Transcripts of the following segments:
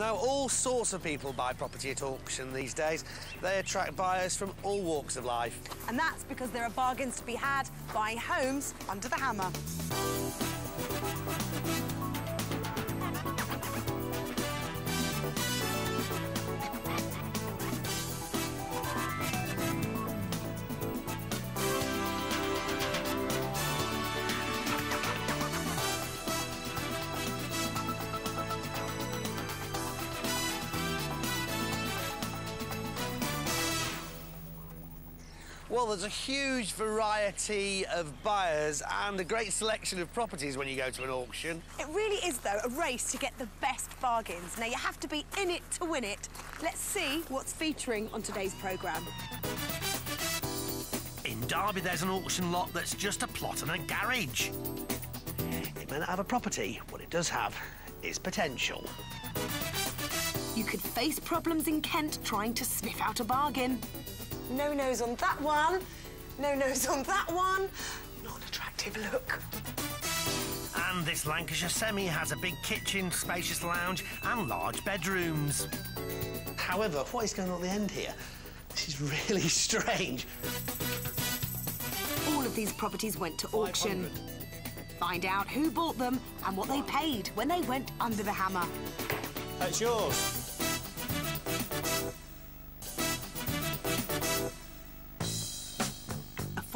Now, all sorts of people buy property at auction these days. They attract buyers from all walks of life. And that's because there are bargains to be had buying homes under the hammer. Well, there's a huge variety of buyers and a great selection of properties when you go to an auction. It really is, though, a race to get the best bargains. Now, you have to be in it to win it. Let's see what's featuring on today's programme. In Derby, there's an auction lot that's just a plot and a garage. It may not have a property. What it does have is potential. You could face problems in Kent trying to sniff out a bargain. No nose on that one. No nose on that one. Not an attractive look. And this Lancashire semi has a big kitchen, spacious lounge, and large bedrooms. However, what is going on at the end here? This is really strange. All of these properties went to auction. Find out who bought them and what they paid when they went under the hammer. That's yours.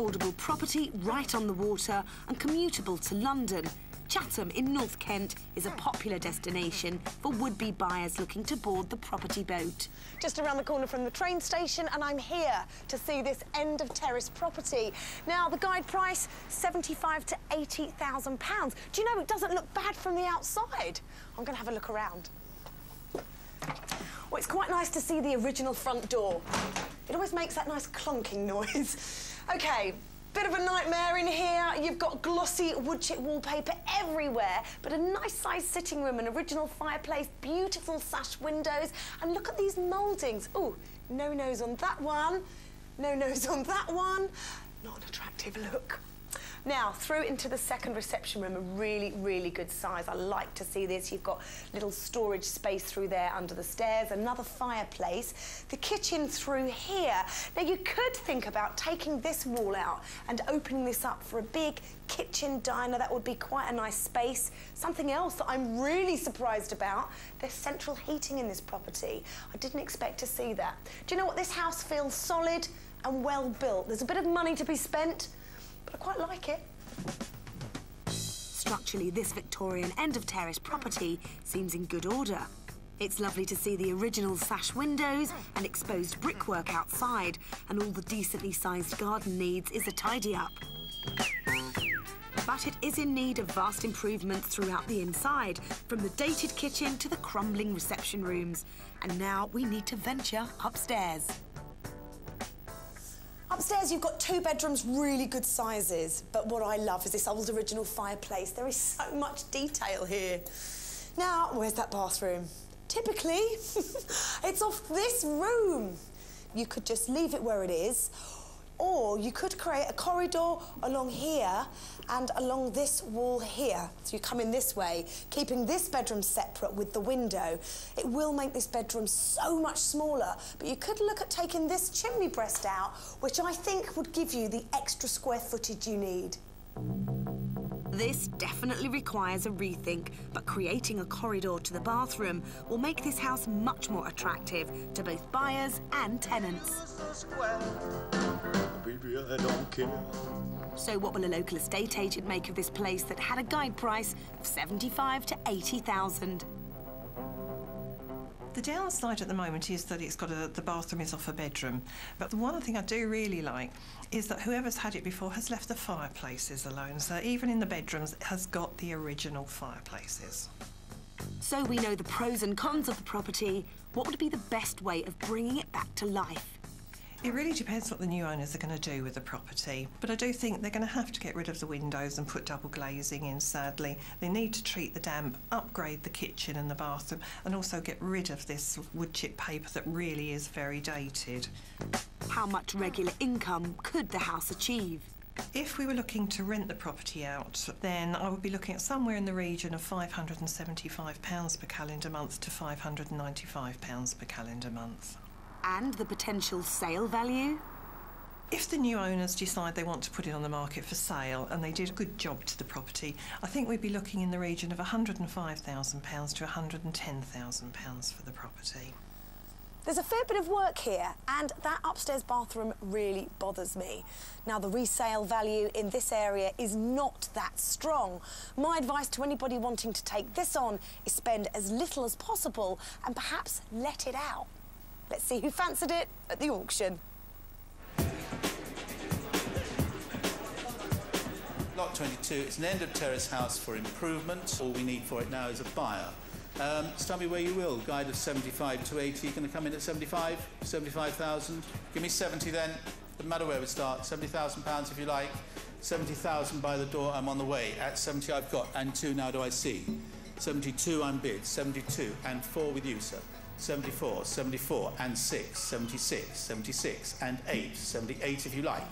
Affordable property right on the water and commutable to London. Chatham in North Kent is a popular destination for would-be buyers looking to board the property boat. Just around the corner from the train station and I'm here to see this end of terrace property. Now, the guide price, 75 to 80,000 pounds. Do you know, it doesn't look bad from the outside. I'm going to have a look around. Well, it's quite nice to see the original front door. It always makes that nice clunking noise. OK, bit of a nightmare in here. You've got glossy wood chip wallpaper everywhere, but a nice sized sitting room, an original fireplace, beautiful sash windows, and look at these mouldings. Oh, no nose on that one, no nose on that one. Not an attractive look. Now, through into the second reception room, a really, really good size. I like to see this. You've got little storage space through there under the stairs, another fireplace, the kitchen through here. Now, you could think about taking this wall out and opening this up for a big kitchen diner. That would be quite a nice space. Something else that I'm really surprised about, there's central heating in this property. I didn't expect to see that. Do you know what? This house feels solid and well built. There's a bit of money to be spent, I quite like it. Structurally, this Victorian end of terrace property seems in good order. It's lovely to see the original sash windows and exposed brickwork outside, and all the decently sized garden needs is a tidy up. But it is in need of vast improvements throughout the inside, from the dated kitchen to the crumbling reception rooms. And now we need to venture upstairs. Upstairs, you've got two bedrooms, really good sizes. But what I love is this old original fireplace. There is so much detail here. Now, where's that bathroom? Typically, it's off this room. You could just leave it where it is, or you could create a corridor along here and along this wall here. So you come in this way, keeping this bedroom separate with the window. It will make this bedroom so much smaller, but you could look at taking this chimney breast out, which I think would give you the extra square footage you need. This definitely requires a rethink, but creating a corridor to the bathroom will make this house much more attractive to both buyers and tenants. Baby, I don't care. So what will a local estate agent make of this place that had a guide price of 75 to 80,000? The downside at the moment is that it's got a, the bathroom is off a bedroom. But the one thing I do really like is that whoever's had it before has left the fireplaces alone. So even in the bedrooms, it has got the original fireplaces. So we know the pros and cons of the property. What would be the best way of bringing it back to life? It really depends what the new owners are going to do with the property. But I do think they're going to have to get rid of the windows and put double glazing in, sadly. They need to treat the damp, upgrade the kitchen and the bathroom, and also get rid of this wood chip paper that really is very dated. How much regular income could the house achieve? If we were looking to rent the property out, then I would be looking at somewhere in the region of £575 per calendar month to £595 per calendar month. And the potential sale value? If the new owners decide they want to put it on the market for sale and they did a good job to the property, I think we'd be looking in the region of £105,000 to £110,000 for the property. There's a fair bit of work here, and that upstairs bathroom really bothers me. Now, the resale value in this area is not that strong. My advice to anybody wanting to take this on is spend as little as possible and perhaps let it out. Let's see who fancied it at the auction. Lot 22, it's an end of terrace house for improvement. All we need for it now is a buyer. Um, tell me where you will. Guide of 75 to 80. Going to come in at 75? 75,000? Give me 70 then. Doesn't matter where we start. 70,000 pounds if you like. 70,000 by the door. I'm on the way. At 70 I've got. And two now do I see. 72 I'm bid. 72 and four with you, sir. 74, 74 and 6, 76, 76 and 8, 78 if you like.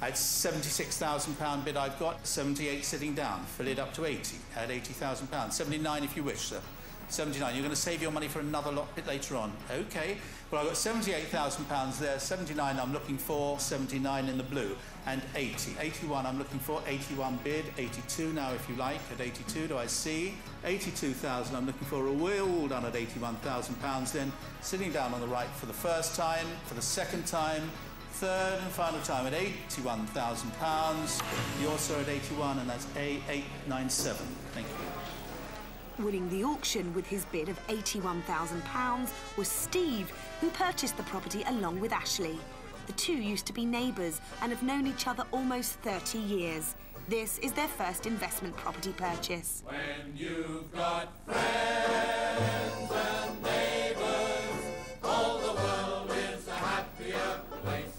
At £76,000 bid I've got, 78 sitting down, fill it up to 80 at £80,000. 79 if you wish, sir. 79. You're going to save your money for another lot bit later on. Okay. Well, I've got £78,000 there, 79 I'm looking for, 79 in the blue, and 80. 81 I'm looking for, 81 bid, 82 now if you like, at 82 do I see? 82,000 I'm looking for, a well done at £81,000 then, sitting down on the right for the first time, for the second time, third and final time at £81,000. Yours, sir, at 81, and that's A897. Thank you. Winning the auction with his bid of £81,000 was Steve, who purchased the property along with Ashley. The two used to be neighbours and have known each other almost 30 years. This is their first investment property purchase. When you've got friends and neighbours, all the world is a happier place.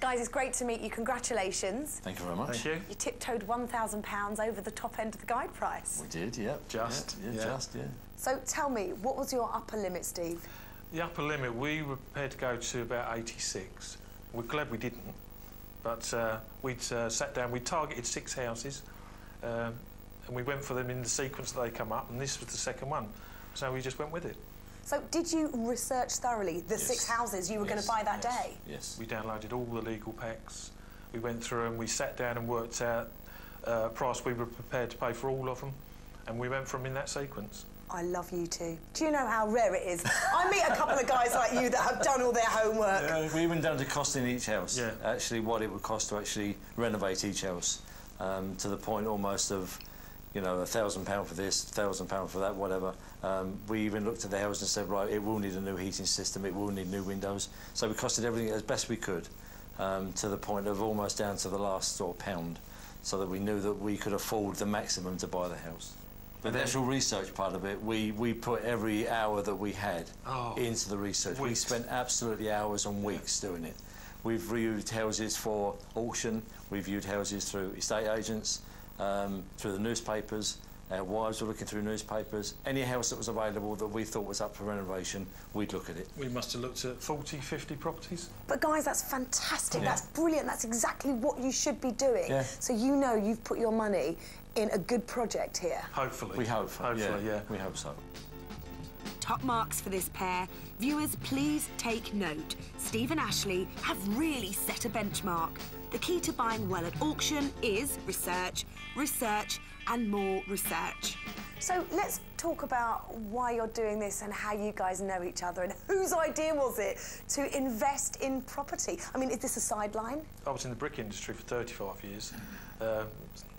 Guys, it's great to meet you. Congratulations. Thank you very much. Thank you. You tiptoed £1,000 over the top end of the guide price. We did, yep. Just, yeah, yeah. just, yeah. So tell me, what was your upper limit, Steve? The upper limit, we were prepared to go to about 86. We're glad we didn't, but uh, we'd uh, sat down, we targeted six houses, um, and we went for them in the sequence that they come up, and this was the second one. So we just went with it. So did you research thoroughly the six houses you were going to buy that yes, day? Yes. We downloaded all the legal packs. We went through them. We sat down and worked out uh, price we were prepared to pay for all of them, and we went from in that sequence. I love you too. Do you know how rare it is? I meet a couple of guys like you that have done all their homework. Uh, we went down to costing each house. Yeah. Actually, what it would cost to actually renovate each house, um, to the point almost of, you know, a thousand pound for this, thousand pound for that, whatever. Um, we even looked at the house and said, right, it will need a new heating system, it will need new windows. So we costed everything as best we could, um, to the point of almost down to the last sort of pound, so that we knew that we could afford the maximum to buy the house. But the actual research part of it, we, we put every hour that we had Oh, into the research. We spent absolutely hours and weeks doing it. We've viewed houses for auction, we've viewed houses through estate agents, um, through the newspapers. Our wives were looking through newspapers. Any house that was available that we thought was up for renovation, we'd look at it. We must have looked at 40, 50 properties. But guys, that's fantastic. Yeah. That's brilliant. That's exactly what you should be doing. Yeah. So you know you've put your money in a good project here. Hopefully. We hope. Hopefully, yeah. We hope so. Top marks for this pair. Viewers, please take note. Steve and Ashley have really set a benchmark. The key to buying well at auction is research, research, and more research. So let's talk about why you're doing this and how you guys know each other and whose idea was it to invest in property? I mean, is this a sideline? I was in the brick industry for 35 years. Uh,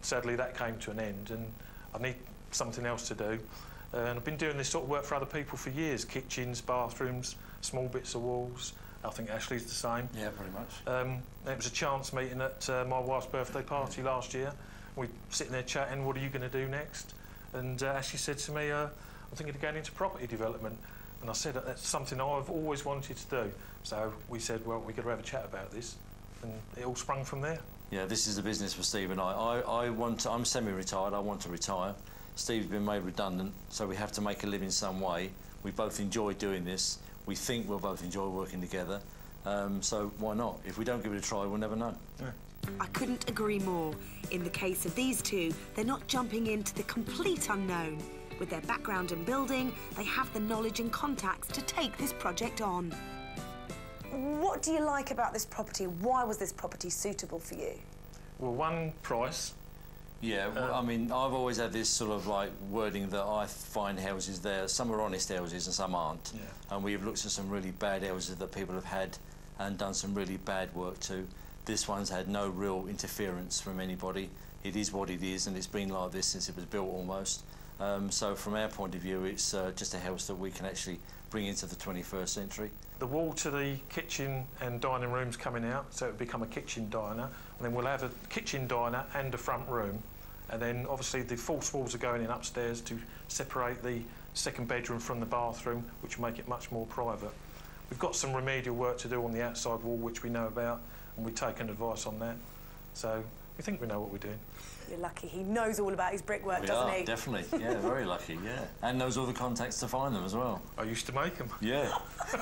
sadly, that came to an end, and I need something else to do. Uh, and I've been doing this sort of work for other people for years kitchens, bathrooms, small bits of walls. I think Ashley's the same. Yeah, pretty much. Um, it was a chance meeting at uh, my wife's birthday party last year. We sitting there chatting, what are you going to do next? And uh, Ashley said to me, uh, I'm thinking of going into property development. And I said, that's something I've always wanted to do. So we said, well, we've got to have a chat about this. And it all sprung from there. Yeah, this is the business for Steve and I. I, I want to, I'm semi-retired. I want to retire. Steve's been made redundant, so we have to make a living some way. We both enjoy doing this. We think we'll both enjoy working together. Um, so why not? If we don't give it a try, we'll never know. I couldn't agree more. In the case of these two, they're not jumping into the complete unknown. With their background in building, they have the knowledge and contacts to take this project on. What do you like about this property? Why was this property suitable for you? Well, one price. Yeah, well, Um, I mean, I've always had this sort of like wording that I find houses there, some are honest houses and some aren't. Yeah. And we've looked at some really bad houses that people have had and done some really bad work to. This one's had no real interference from anybody. It is what it is, and it's been like this since it was built almost. Um, so from our point of view, it's uh, just a house that we can actually bring into the 21st century. The wall to the kitchen and dining room's coming out, so it'll become a kitchen diner. And then we'll have a kitchen diner and a front room. And then obviously the false walls are going in upstairs to separate the second bedroom from the bathroom, which will make it much more private. We've got some remedial work to do on the outside wall, which we know about, and we've taken advice on that. So we think we know what we're doing. You're lucky. He knows all about his brickwork, we doesn't are, he? definitely. Yeah, very lucky, yeah. And knows all the contacts to find them as well. I used to make them. Yeah.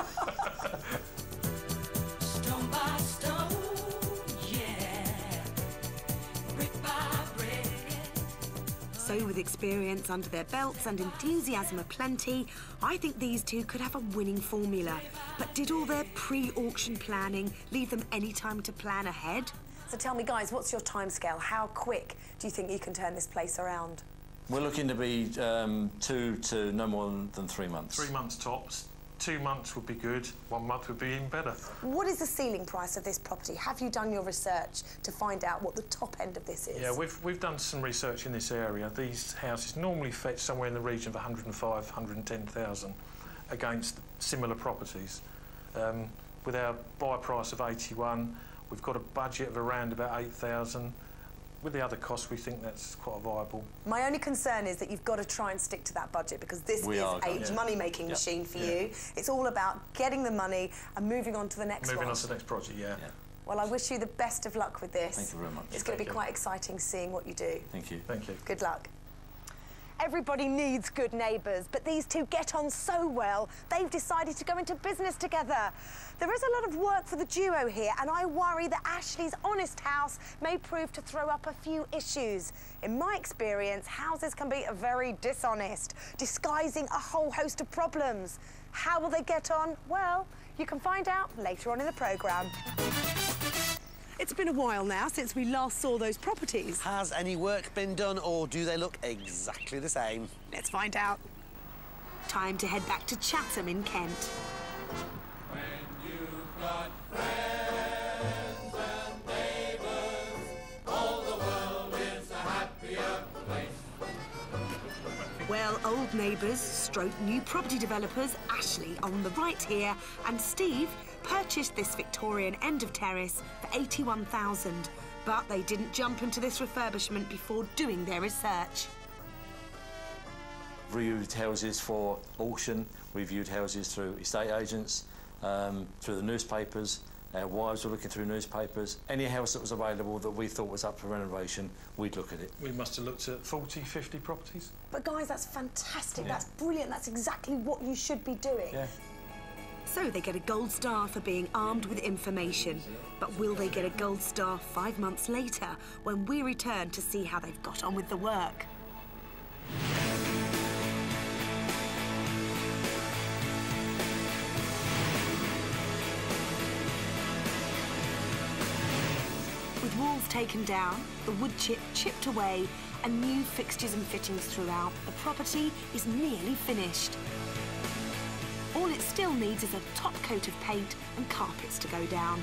So, with experience under their belts and enthusiasm aplenty, I think these two could have a winning formula. But did all their pre auction planning leave them any time to plan ahead? So tell me, guys, what's your timescale? How quick do you think you can turn this place around? We're looking to be um, two to no more than three months. Three months tops. Two months would be good. One month would be even better. What is the ceiling price of this property? Have you done your research to find out what the top end of this is? Yeah, we've, we've done some research in this area. These houses normally fetch somewhere in the region of 105, 110,000 against similar properties. Um, with our buy price of 81, we've got a budget of around about 8,000. With the other costs, we think that's quite viable. My only concern is that you've got to try and stick to that budget because this We is are a going to. money-making Yeah. machine for Yeah. you. It's all about getting the money and moving on to the next Moving one. on to the next project, yeah. Yeah. Well, I wish you the best of luck with this. Thank you very much. It's going to be you. quite exciting seeing what you do. Thank you. Thank you. Good luck. Everybody needs good neighbours, but these two get on so well, they've decided to go into business together. There is a lot of work for the duo here, and I worry that Ashley's honest house may prove to throw up a few issues. In my experience, houses can be very dishonest, disguising a whole host of problems. How will they get on? Well, you can find out later on in the programme. It's been a while now since we last saw those properties. Has any work been done or do they look exactly the same? Let's find out. Time to head back to Chatham in Kent. When you've got friends and neighbors, all the world is a happier place. Well, old neighbours, stroke new property developers, Ashley on the right here, and Steve purchased this Victorian end of terrace for 81,000. But they didn't jump into this refurbishment before doing their research. Reviewed houses for auction, we viewed houses through estate agents, um, through the newspapers. Our wives were looking through newspapers. Any house that was available that we thought was up for renovation, we'd look at it. We must have looked at 40, 50 properties. But guys, that's fantastic. That's brilliant. That's exactly what you should be doing. Yeah. So they get a gold star for being armed with information. But will they get a gold star five months later when we return to see how they've got on with the work? With walls taken down, the wood chip chipped away, and new fixtures and fittings throughout, the property is nearly finished. All it still needs is a top coat of paint and carpets to go down.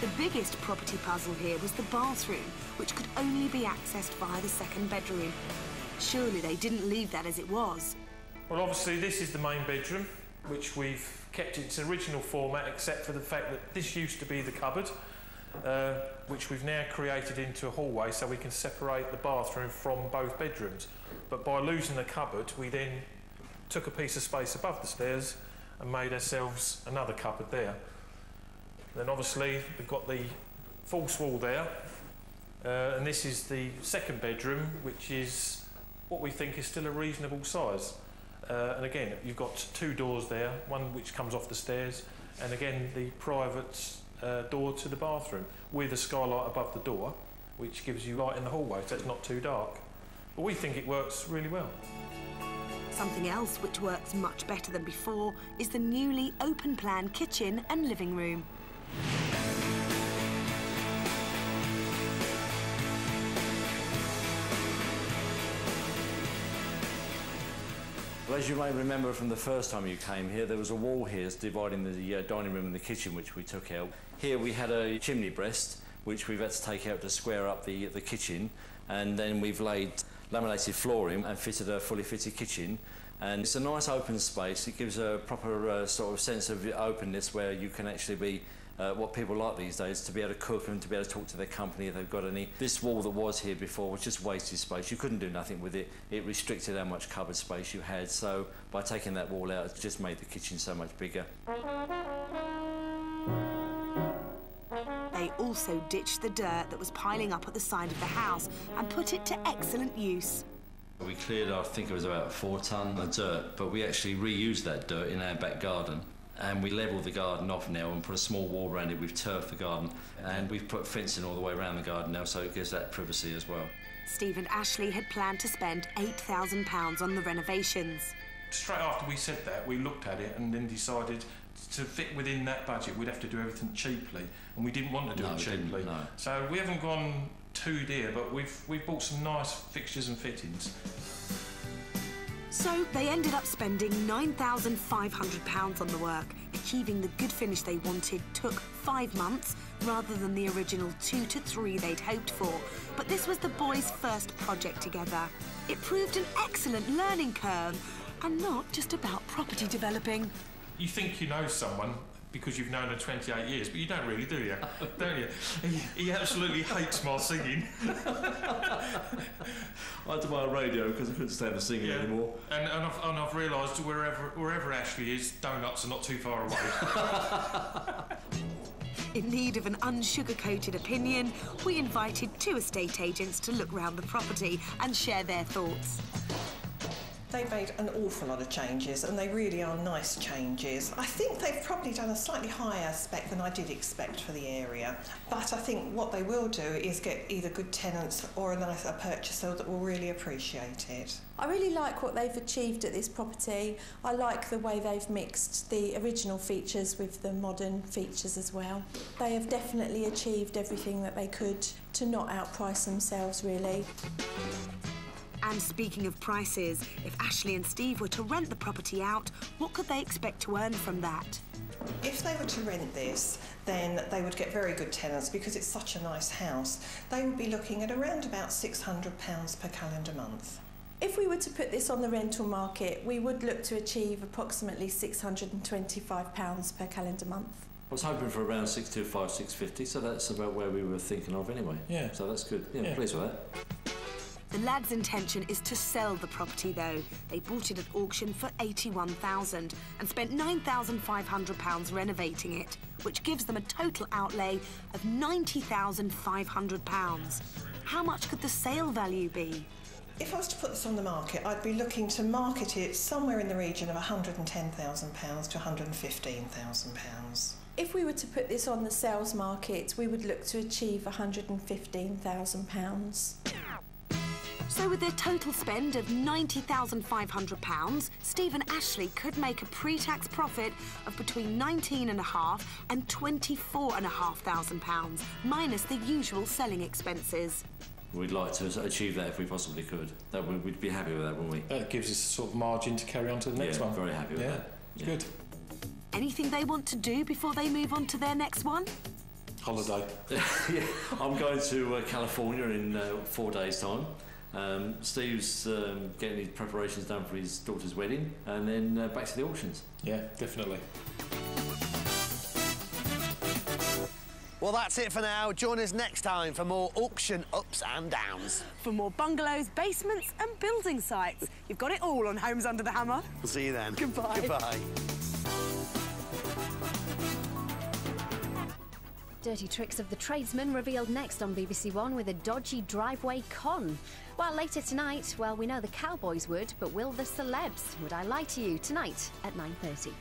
The biggest property puzzle here was the bathroom, which could only be accessed via the second bedroom. Surely they didn't leave that as it was. Well, obviously, this is the main bedroom, which we've kept its original format, except for the fact that this used to be the cupboard, uh, which we've now created into a hallway so we can separate the bathroom from both bedrooms. But by losing the cupboard, we then took a piece of space above the stairs and made ourselves another cupboard there. Then, obviously, we've got the false wall there, uh, and this is the second bedroom, which is what we think is still a reasonable size. Uh, and again, you've got two doors there, one which comes off the stairs and again the private uh, door to the bathroom with a skylight above the door, which gives you light in the hallway, so it's not too dark. But we think it works really well. Something else which works much better than before is the newly open plan kitchen and living room. Well, as you may remember from the first time you came here, there was a wall here dividing the uh, dining room and the kitchen, which we took out. Here we had a chimney breast, which we've had to take out to square up the, the kitchen, and then we've laid laminated flooring and fitted a fully fitted kitchen. And it's a nice open space. It gives a proper uh, sort of sense of openness where you can actually be uh, what people like these days to be able to cook and to be able to talk to their company if they've got any. This wall that was here before was just wasted space. You couldn't do nothing with it. It restricted how much cupboard space you had. So by taking that wall out, it just made the kitchen so much bigger. They also ditched the dirt that was piling up at the side of the house and put it to excellent use. We cleared, I think it was about four tonne of dirt, but we actually reused that dirt in our back garden. And we levelled the garden off now and put a small wall around it. We've turfed the garden and we've put fencing all the way around the garden now so it gives that privacy as well. Steve and Ashley had planned to spend £8,000 on the renovations. Straight after we said that, we looked at it and then decided to fit within that budget, we'd have to do everything cheaply, and we didn't want to do No, it we didn't, cheaply. no. So we haven't gone too dear, but we've we've bought some nice fixtures and fittings. So they ended up spending £9,500 on the work. Achieving the good finish they wanted took five months rather than the original two to three they'd hoped for. But this was the boys' first project together. It proved an excellent learning curve and not just about property developing. You think you know someone because you've known her 28 years, but you don't really, do you? don't you? He, he absolutely hates my singing. I had to buy a radio because I couldn't stand the singing anymore. And, and I've, and I've realised wherever wherever Ashley is, donuts are not too far away. In need of an unsugar-coated opinion, we invited two estate agents to look round the property and share their thoughts. They've made an awful lot of changes and they really are nice changes. I think they've probably done a slightly higher spec than I did expect for the area. But I think what they will do is get either good tenants or a nice a purchaser that will really appreciate it. I really like what they've achieved at this property. I like the way they've mixed the original features with the modern features as well. They have definitely achieved everything that they could to not outprice themselves really. And speaking of prices, if Ashley and Steve were to rent the property out, what could they expect to earn from that? If they were to rent this, then they would get very good tenants because it's such a nice house. They would be looking at around about £600 per calendar month. If we were to put this on the rental market, we would look to achieve approximately £625 per calendar month. I was hoping for around 625, 650, so that's about where we were thinking of anyway. Yeah. So that's good. Yeah, Yeah. pleased with that. The lads' intention is to sell the property, though. They bought it at auction for 81000 and spent £9,500 renovating it, which gives them a total outlay of £90,500. How much could the sale value be? If I was to put this on the market, I'd be looking to market it somewhere in the region of £110,000 to £115,000. If we were to put this on the sales market, we would look to achieve £115,000. So, with their total spend of £90,500, Steve and Ashley could make a pre tax profit of between £19,500 and £24,500, minus the usual selling expenses. We'd like to achieve that if we possibly could. That would, we'd be happy with that, wouldn't we? that gives us a sort of margin to carry on to the next yeah, one. very happy with yeah, that. Yeah. good. Anything they want to do before they move on to their next one? Holiday. yeah, I'm going to uh, California in uh, four days' time. Um, Steve's um, getting his preparations done for his daughter's wedding, and then uh, back to the auctions. Yeah, definitely. Well, that's it for now. Join us next time for more auction ups and downs. For more bungalows, basements and building sites. You've got it all on Homes Under the Hammer. We'll see you then. Goodbye. Goodbye. Dirty tricks of the tradesman revealed next on BBC One with a dodgy driveway con. While later tonight, well, we know the cowboys would, but will the celebs? Would I lie to you tonight at 9:30?